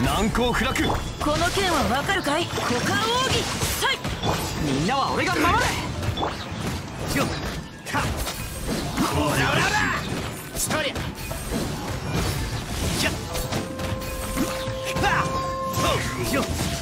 難攻不落。この剣はわかるかい？股間奥義。さい。みんなは俺が守る。よっ。はっ。オラオりゃ。よっ。